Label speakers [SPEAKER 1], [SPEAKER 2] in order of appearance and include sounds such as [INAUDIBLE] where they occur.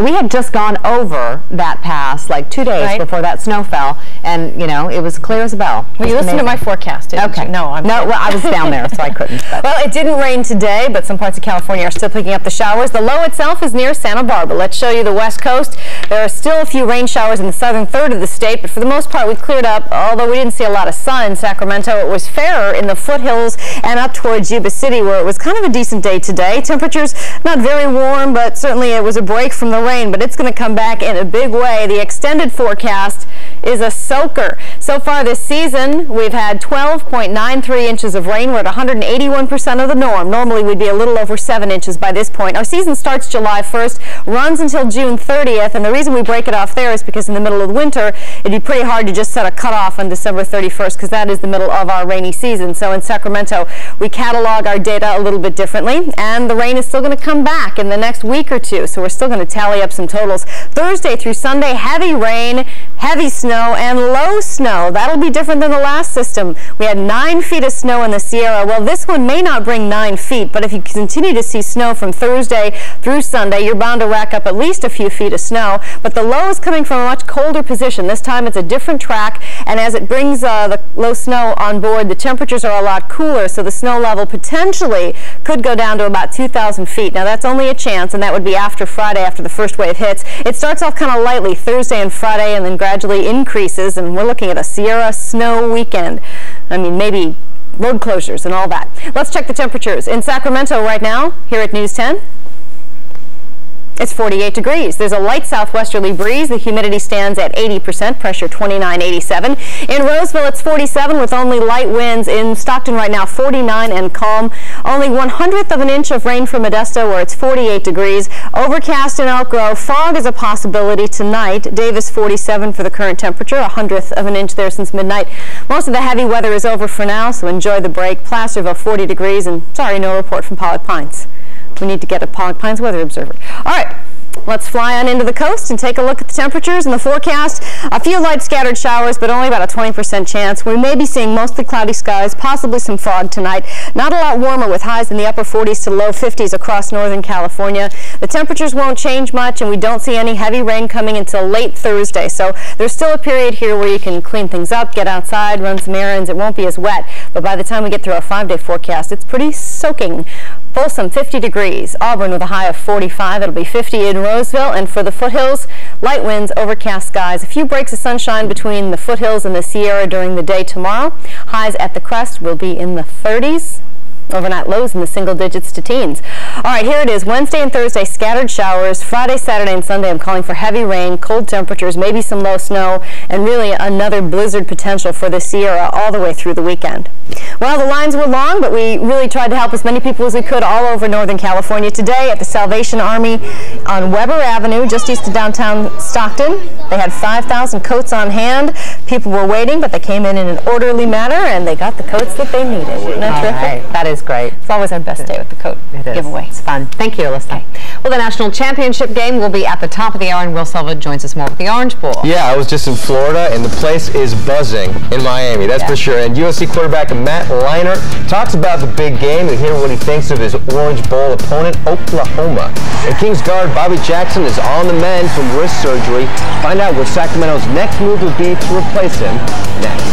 [SPEAKER 1] we had just gone over that pass like two days right. before that snow fell, and you know it was clear as a bell.
[SPEAKER 2] Well, you listened to my forecast, okay.
[SPEAKER 1] You?
[SPEAKER 2] No,
[SPEAKER 1] I'm no. Well, I was down there, so I [LAUGHS] couldn't.
[SPEAKER 2] But. Well, it didn't rain today, but some parts of California are still picking up the showers. The low itself is near Santa Barbara. Let's show you the west coast. There are still a few rain showers in the southern third of the state, but for the most part, we cleared up. Although we didn't see a lot of sun in Sacramento, it was fairer in the foothills and up towards Yuba City, where it was kind of a decent day today. Temperatures not very warm, but certainly it was a break from the rain, but it's going to come back in a big way. The extended forecast is a soaker. So far this season, we've had 12.93 inches of rain. We're at 181% of the norm. Normally, we'd be a little over 7 inches by this point. Our season starts July 1st, runs until June 30th, and the reason we break it off there is because in the middle of winter, it'd be pretty hard to just set a cutoff on December 31st because that is the middle of our rainy season. So in Sacramento, we catalog our data a little bit differently, and the rain is still going to come back in the next week or two, so we're still going to tally up some totals. Thursday through Sunday, heavy rain, heavy snow, and low snow. That'll be different than the last system. We had nine feet of snow in the Sierra. Well, this one may not bring nine feet, but if you continue to see snow from Thursday through Sunday, you're bound to rack up at least a few feet of snow. But the low is coming from a much colder position. This time it's a different track, and as it brings uh, the low snow on board, the temperatures are a lot cooler, so the snow level potentially could go down to about 2,000 feet. Now, that's only a chance, and that would be after Friday, after the first wave hits. It starts off kind of lightly Thursday and Friday, and then gradually gradually increases, and we're looking at a Sierra snow weekend. I mean, maybe road closures and all that. Let's check the temperatures. In Sacramento right now, here at News 10. It's 48 degrees. There's a light southwesterly breeze. The humidity stands at 80%, pressure 2987. In Roseville, it's 47 with only light winds. In Stockton right now, 49 and calm. Only one hundredth of an inch of rain for Modesto where it's 48 degrees. Overcast in Elk Grove. Fog is a possibility tonight. Davis 47 for the current temperature, a hundredth of an inch there since midnight. Most of the heavy weather is over for now, so enjoy the break. Placerville 40 degrees and sorry, no report from Pollock Pines. We need to get a Pollock Pines weather observer. All right. Let's fly on into the coast and take a look at the temperatures and the forecast. A few light scattered showers, but only about a 20% chance. We may be seeing mostly cloudy skies, possibly some fog tonight. Not a lot warmer with highs in the upper 40s to low 50s across northern California. The temperatures won't change much, and we don't see any heavy rain coming until late Thursday. So there's still a period here where you can clean things up, get outside, run some errands. It won't be as wet, but by the time we get through our five-day forecast, it's pretty soaking. Folsom, 50 degrees. Auburn with a high of 45. It'll be 50 in Roseville. And for the foothills, light winds, overcast skies. A few breaks of sunshine between the foothills and the Sierra during the day tomorrow. Highs at the crest will be in the 30s. Overnight lows in the single digits to teens. All right, here it is. Wednesday and Thursday, scattered showers. Friday, Saturday, and Sunday, I'm calling for heavy rain, cold temperatures, maybe some low snow, and really another blizzard potential for the Sierra all the way through the weekend. Well, the lines were long, but we really tried to help as many people as we could all over Northern California today at the Salvation Army on Weber Avenue, just east of downtown Stockton. They had 5,000 coats on hand. People were waiting, but they came in in an orderly manner, and they got the coats that they needed. Isn't that terrific?
[SPEAKER 1] Right. That is great.
[SPEAKER 2] It's always our best day with the coat
[SPEAKER 1] it is.
[SPEAKER 2] giveaway.
[SPEAKER 1] It's fun. Thank you, Elissa. Okay. Well, the national championship game will be at the top of the hour, and Will Silva joins us more with the Orange Bowl.
[SPEAKER 3] Yeah, I was just in Florida, and the place is buzzing in Miami, that's yeah. for sure. And USC quarterback Matt Leinart talks about the big game and hear what he thinks of his Orange Bowl opponent, Oklahoma. And Kings guard Bobby Jackson is on the mend from wrist surgery. Find out what Sacramento's next move will be to replace him next.